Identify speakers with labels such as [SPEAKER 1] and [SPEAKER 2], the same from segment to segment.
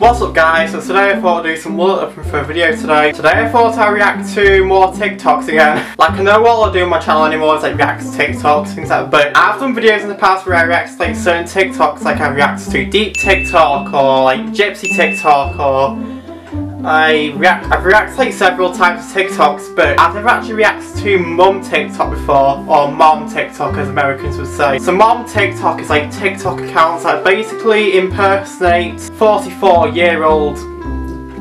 [SPEAKER 1] What's up guys, so today I thought I'd do some up for a video today. Today I thought I'd react to more TikToks again. like I know all I do on my channel anymore is like react to TikToks, things like that, but I've done videos in the past where I react to like certain TikToks, like I react to Deep TikTok or like Gypsy TikTok or I react, I've reacted like several times to TikToks, but I've never actually reacted to mum TikTok before, or mom TikTok as Americans would say. So mom TikTok is like TikTok accounts that basically impersonate 44 year old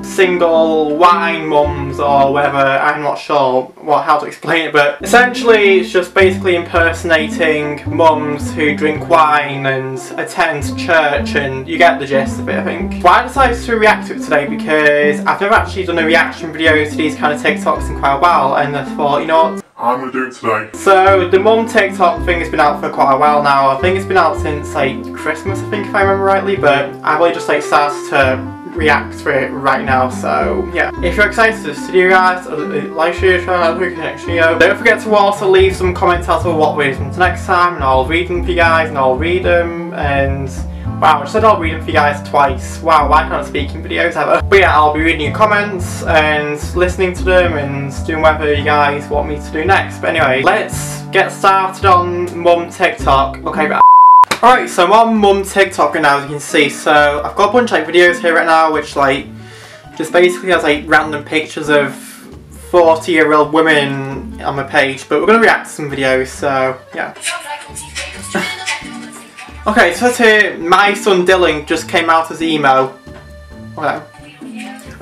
[SPEAKER 1] single wine mums or whatever, I'm not sure what how to explain it, but essentially it's just basically impersonating mums who drink wine and attend church and you get the gist of it I think. Why I decided to react to it today because I've never actually done a reaction video to these kind of TikToks in quite a while and I thought, you know what,
[SPEAKER 2] I'm gonna do it today.
[SPEAKER 1] So the mum TikTok thing has been out for quite a while now. I think it's been out since like Christmas, I think if I remember rightly, but I've only just like started to react to it right now so yeah if you're excited to see you guys uh, like share share connection don't forget to also leave some comments as to what we're doing next time and I'll read them for you guys and I'll read them and Wow, I said I'll read them for you guys twice. Wow, why can't I speak in videos ever? But yeah, I'll be reading your comments and listening to them and doing whatever you guys want me to do next. But anyway, let's get started on Mum TikTok. Okay, but Alright, so I'm on Mum TikTok right now as you can see, so I've got a bunch of like, videos here right now which like just basically has like random pictures of 40 year old women on my page, but we're to react to some videos, so yeah. okay, so here, my son Dylan just came out as emo. Okay.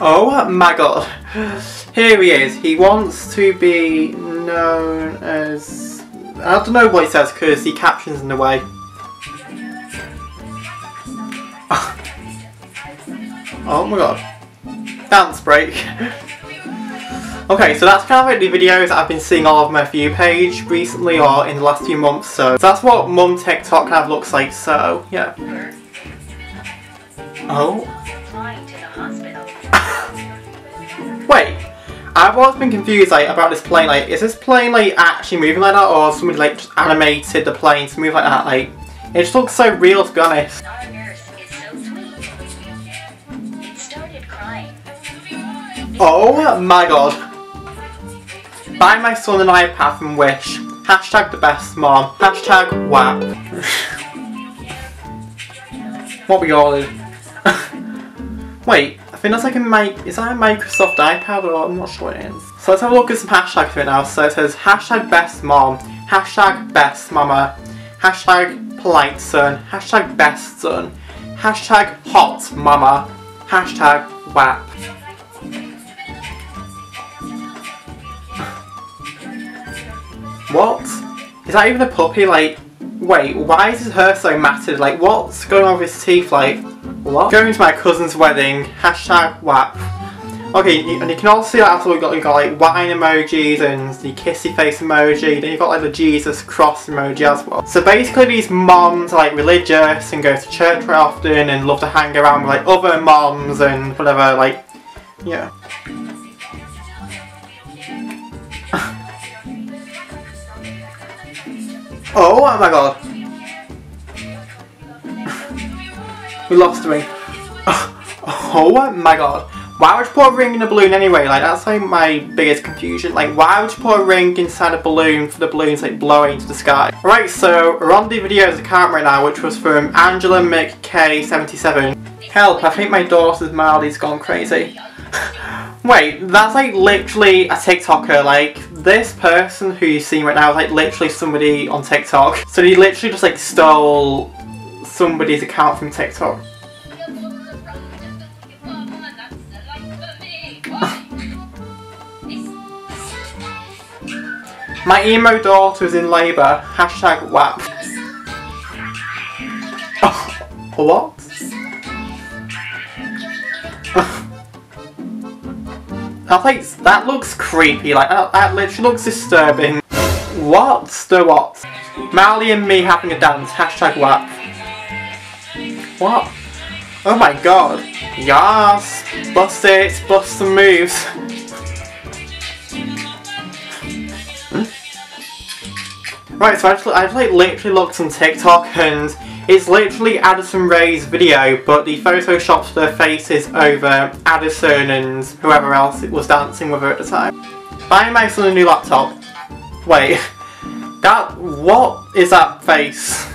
[SPEAKER 1] oh my god. Here he is, he wants to be known as I don't know what it says because the caption's in the way. oh my god. Dance break. okay, so that's kind of like the videos I've been seeing all over my For You page recently or in the last few months, so, so that's what mum TikTok kind of looks like, so yeah. Oh. Wait. I've always been confused like about this plane. Like, is this plane like actually moving like that, or somebody like just animated the plane to move like that? Like, it just looks so real to be honest. Oh my god. Buy my son an iPad from Wish. Hashtag the best mom. Hashtag WAP. what we all Wait, think that's like a mic. Is that a Microsoft iPad or I'm not sure what it is. So let's have a look at some hashtags it now. So it says hashtag best mom, hashtag best mama, hashtag polite son, hashtag best son, hashtag hot mama, hashtag WAP. what? Is that even a puppy? Like, wait, why is his hair so matted? Like, what's going on with his teeth? Like, what? Going to my cousin's wedding, hashtag WAP. Okay, and you can also see that after we got, got like wine emojis and the kissy face emoji, then you've got like the Jesus cross emoji as well. So basically these moms are like religious and go to church very often and love to hang around with like other moms and whatever, like, yeah. oh, oh my god. We lost me. Oh, my god. Why would you put a ring in a balloon anyway? Like, that's like my biggest confusion. Like, why would you put a ring inside a balloon for the balloons like blowing into the sky? Right, so we're on the video's account right now, which was from Angela McK77. Help, I think my daughter's Marley's gone crazy. Wait, that's like literally a TikToker, like this person who you're seeing right now is like literally somebody on TikTok. So he literally just like stole somebody's account from TikTok. My emo daughter is in labour. Hashtag WAP. Oh, what? that, like, that looks creepy. Like, that, that literally looks disturbing. What? The what? Marley and me having a dance. Hashtag WAP. What? Oh my god. Yes! Bust it, bust some moves. Hmm? Right, so I've, I've like literally looked on TikTok and It's literally Addison Rae's video, but the photoshops their faces over Addison and whoever else it was dancing with her at the time. Buying my son a new laptop. Wait, that, what is that face?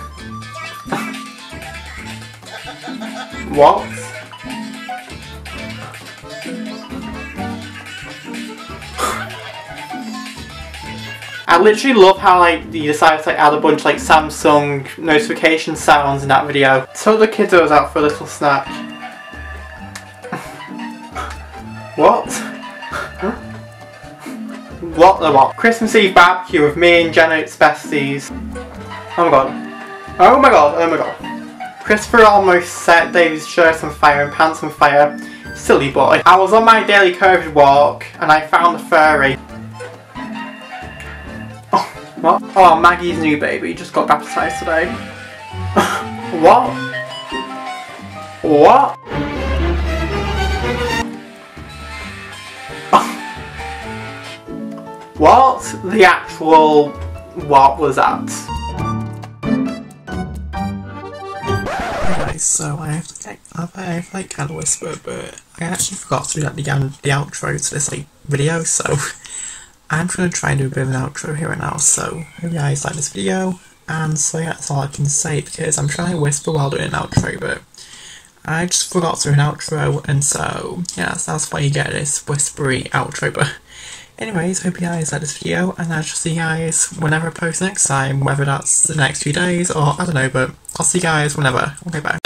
[SPEAKER 1] What? I literally love how like you decided to like, add a bunch of like Samsung notification sounds in that video. So the kiddos out for a little snack. what? what the what? Christmas Eve barbecue with me and Janet's besties. Oh my god. Oh my god, oh my god. Christopher almost set David's shirt on fire and pants on fire. Silly boy. I was on my daily COVID walk and I found a furry. Oh, what? Oh, Maggie's new baby just got baptized today. what? What? what? The actual... What was that?
[SPEAKER 2] Guys, so uh, I have to uh, like, I have like kind of whisper, but I actually forgot to do like the, the outro to this like video, so I'm to try and do a bit of an outro here and now, so hope you guys like this video, and so yeah, that's all I can say, because I'm trying to whisper while doing an outro, but I just forgot to do an outro, and so, yeah, so that's why you get this whispery outro, but anyways, hope you guys like this video, and I shall see you guys whenever I post next time, whether that's the next few days, or I don't know, but I'll see you guys whenever. Okay, bye.